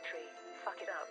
country. Fuck it up.